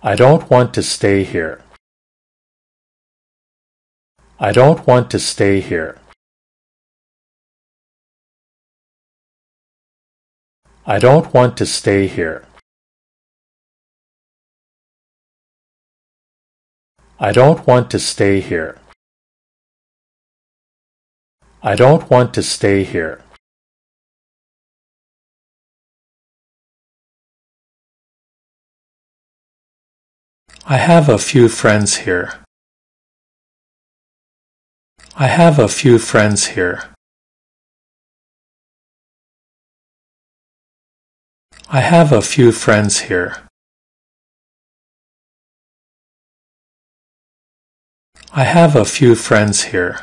I don't want to stay here. I don't want to stay here. I don't want to stay here. I don't want to stay here. I don't want to stay here. I have a few friends here. I have a few friends here. I have a few friends here. I have a few friends here.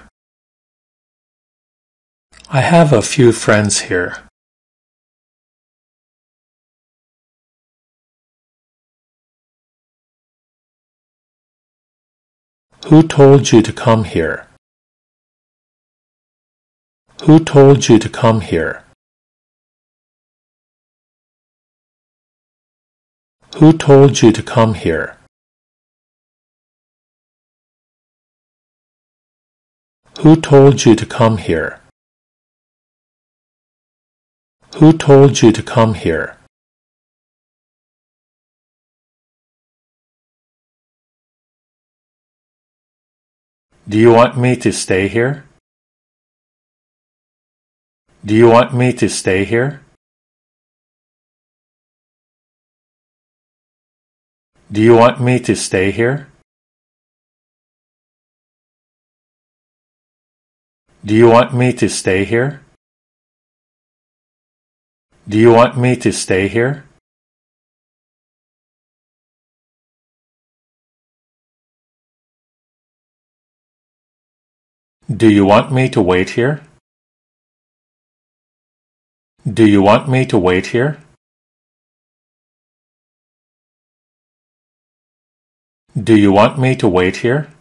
I have a few friends here. Who told you to come here? Who told you to come here? Who told you to come here? Who told you to come here? Who told you to come here? Do you want me to stay here? Do you want me to stay here? Do you want me to stay here? Do you want me to stay here? Do you want me to stay here? Do you want me to wait here? Do you want me to wait here? Do you want me to wait here?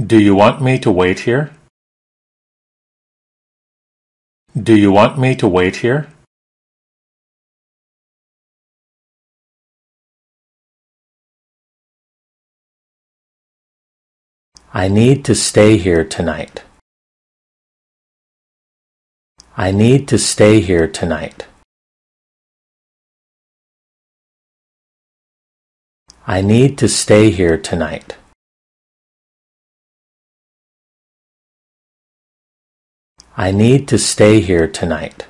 Do you want me to wait here? Do you want me to wait here? I need to stay here tonight. I need to stay here tonight. I need to stay here tonight. I need to stay here tonight.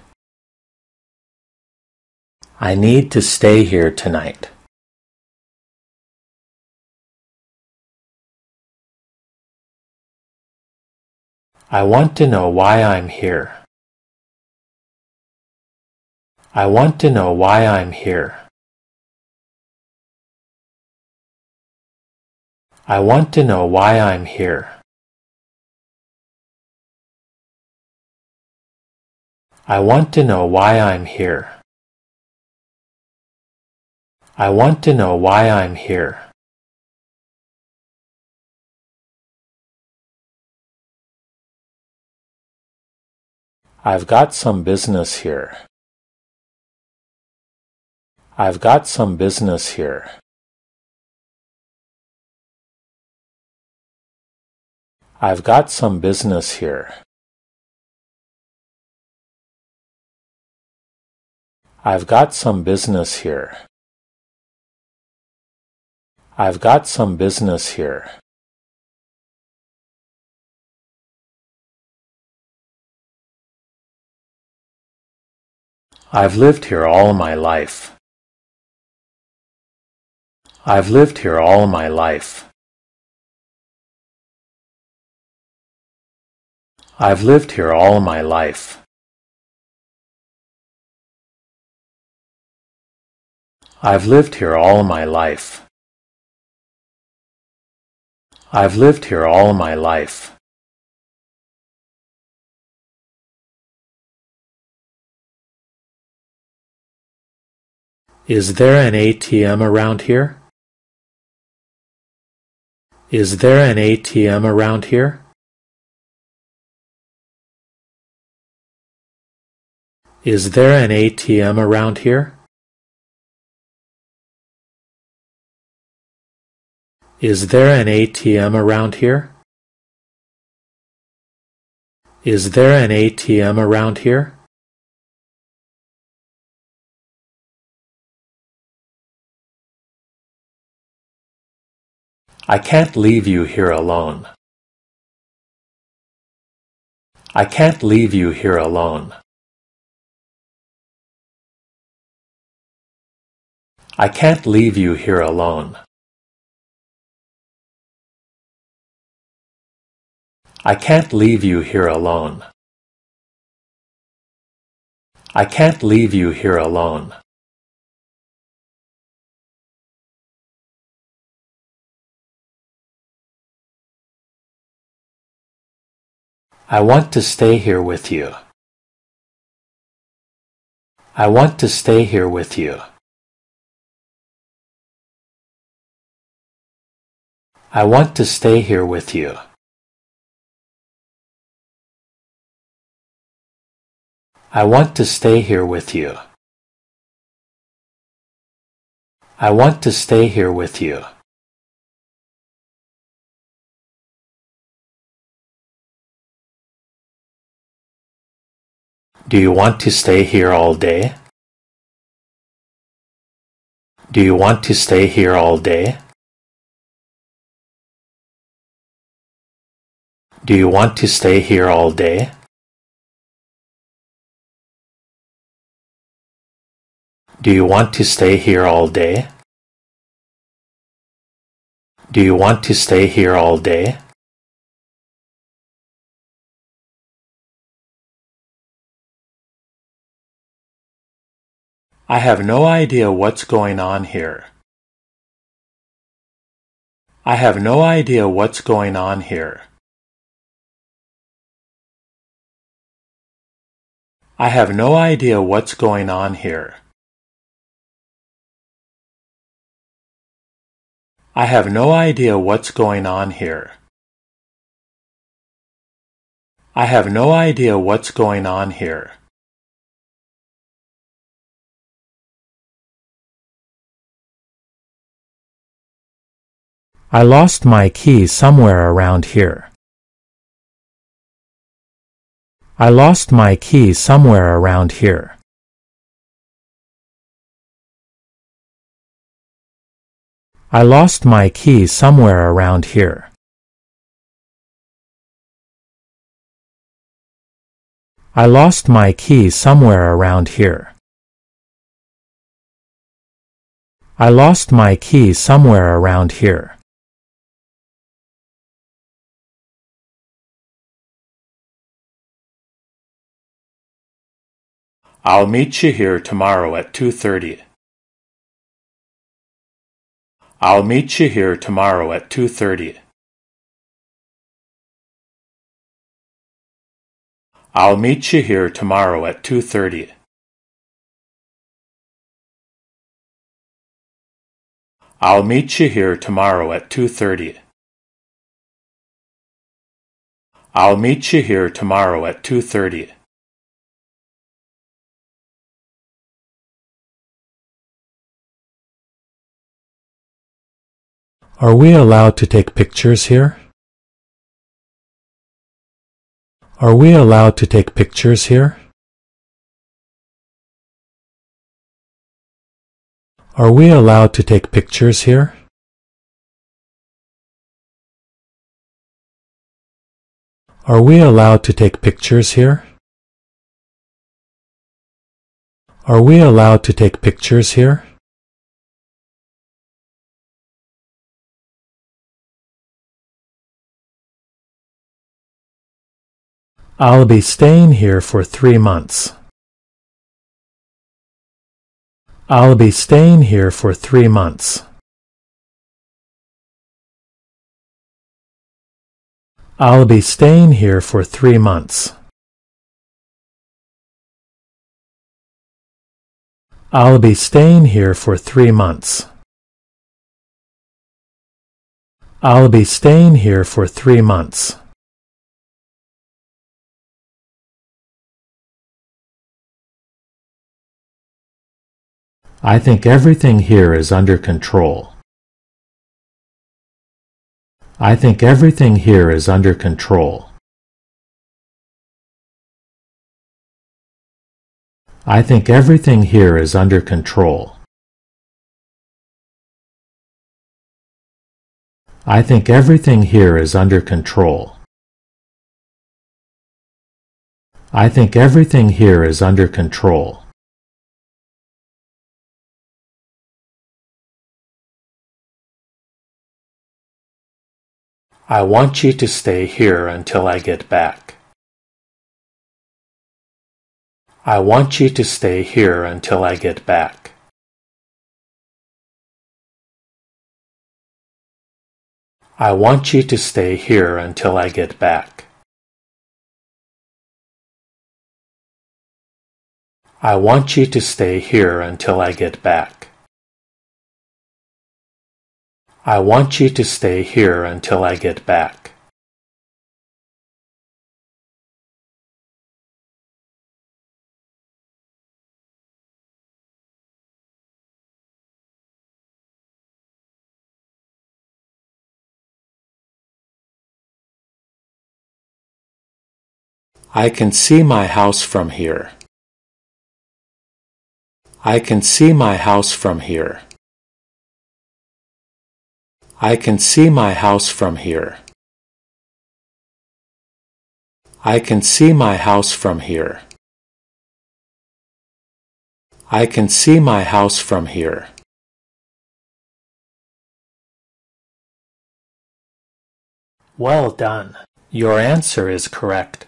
I need to stay here tonight. I want to know why I'm here. I want to know why I'm here. I want to know why I'm here. I want to know why I'm here. I want to know why I'm here. I've got some business here. I've got some business here. I've got some business here. I've got some business here. I've got some business here. I've lived here all my life. I've lived here all my life. I've lived here all my life. I've lived here all my life. I've lived here all my life. Is there an ATM around here? Is there an ATM around here? Is there an ATM around here? Is there an ATM around here? Is there an ATM around here? I can't leave you here alone. I can't leave you here alone. I can't leave you here alone. I can't leave you here alone. I can't leave you here alone. I want to stay here with you. I want to stay here with you. I want to stay here with you. I want to stay here with you. I want to stay here with you. Do you want to stay here all day? Do you want to stay here all day? Do you want to stay here all day? Do you want to stay here all day? Do you want to stay here all day? I have no idea what's going on here. I have no idea what's going on here. I have no idea what's going on here. I have no idea what's going on here. I have no idea what's going on here. I lost my key somewhere around here. I lost my key somewhere around here. I lost my key somewhere around here. I lost my key somewhere around here. I lost my key somewhere around here. I'll meet you here tomorrow at 2.30. I'll meet you here tomorrow at 2.30. I'll meet you here tomorrow at 2.30. I'll meet you here tomorrow at 2.30. I'll meet you here tomorrow at 2.30. Are we allowed to take pictures here? Are we allowed to take pictures here? Are we allowed to take pictures here? Are we allowed to take pictures here? Are we allowed to take pictures here? I'll be staying here for three months. I'll be staying here for three months. I'll be staying here for three months. I'll be staying here for three months. I'll be staying here for three months. I think everything here is under control. I think everything here is under control. I think everything here is under control. I think everything here is under control. I think everything here is under control. I want you to stay here until I get back. I want you to stay here until I get back. I want you to stay here until I get back. I want you to stay here until I get back. I want you to stay here until I get back. I can see my house from here. I can see my house from here. I can see my house from here. I can see my house from here. I can see my house from here. Well done. Your answer is correct.